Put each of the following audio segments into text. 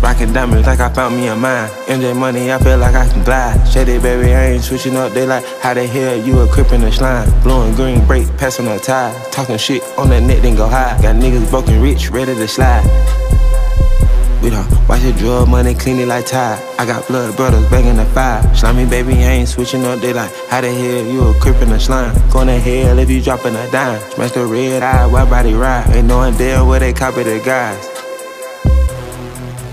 Rockin' diamonds like I found me a mine. MJ money, I feel like I can glide. Shady baby, I ain't switching up. They like, how the hell you a crip in the slime? Blue and green, break, passing a tie. Talking shit on that neck, then go high. Got niggas broken rich, ready to slide. We don't watch your drug money, clean it like Tide. I got blood brothers banging the fire. Slimy baby, ain't switching up. They like, how the hell you a crip in the slime? Going to hell if you dropping a dime. Smash the red eye, wide body ride. Ain't knowing damn where they copy the guys.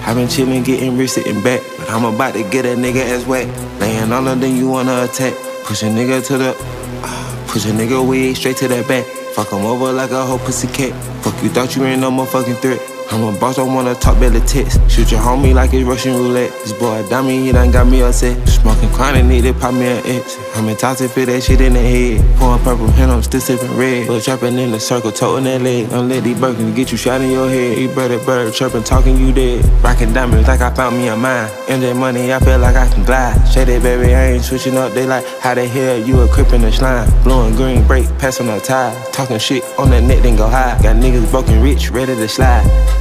i been chillin', getting rich, sitting back. But I'm about to get a nigga ass wet. Laying all of them, you wanna attack. Push a nigga to the. Push a nigga way straight to the back. Fuck him over like a whole pussy cat. Fuck you, thought you ain't no motherfucking threat. I'm a boss, I wanna talk belly tits. Shoot your homie like it's Russian roulette. This boy a dummy, he done got me upset. Smoking chronic, need to pop me an X. I'm in toxic, fit that shit in the head. Pouring purple hand, I'm still sipping red. But trapping in the circle, toting that leg. Don't let these Birkin get you shot in your head. You better, better, chirping, talking you dead. Rocking diamonds like I found me a mine. MJ money, I feel like I can glide. Shady baby, I ain't switching up. They like, how the hell you a crip in the slime? Blowing green brake, passing a tie. Talking shit on the net, then go high. Got niggas broken rich, ready to slide.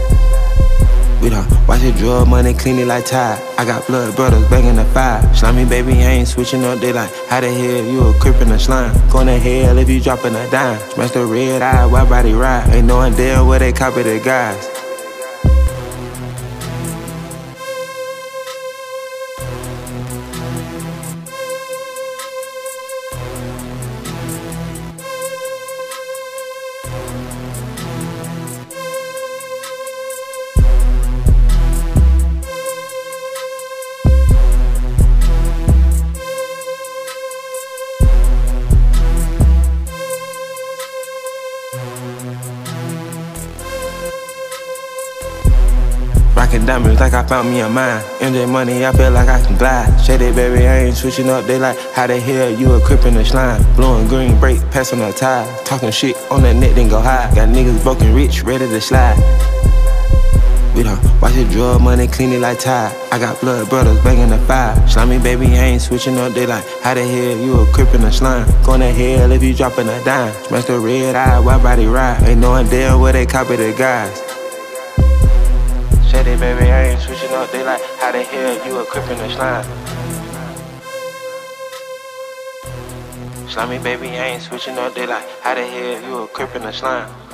We don't watch your drug money, clean it like Tide. I got blood brothers banging the fire. Slimy baby, I ain't switching up. They like, how the hell you a crip in the slime? Going to hell if you dropping a dime. Smash the red eye, wide body ride. Ain't knowing damn where they copy the guys. Diamonds like I found me a mine. MJ money, I feel like I can glide. Shady baby, I ain't switching up. They like, how the hell you a crip in the slime? Blowing green brake, passing a tie. Talking shit on the net, then go high. Got niggas broken rich, ready to slide. We don't watch your drug money, clean it like Tide. I got blood brothers banging the fire. Slimy baby, I ain't switching up. They like, how the hell you a crip in the slime? Going to hell if you dropping a dime. Smash the red eye, wide body ride. Ain't knowing damn where they copy the guys. Shady baby, I ain't switching up. They like, how the hell you a crip in the slime? Slimy baby, I ain't switching up. They like, how the hell you a crip in the slime?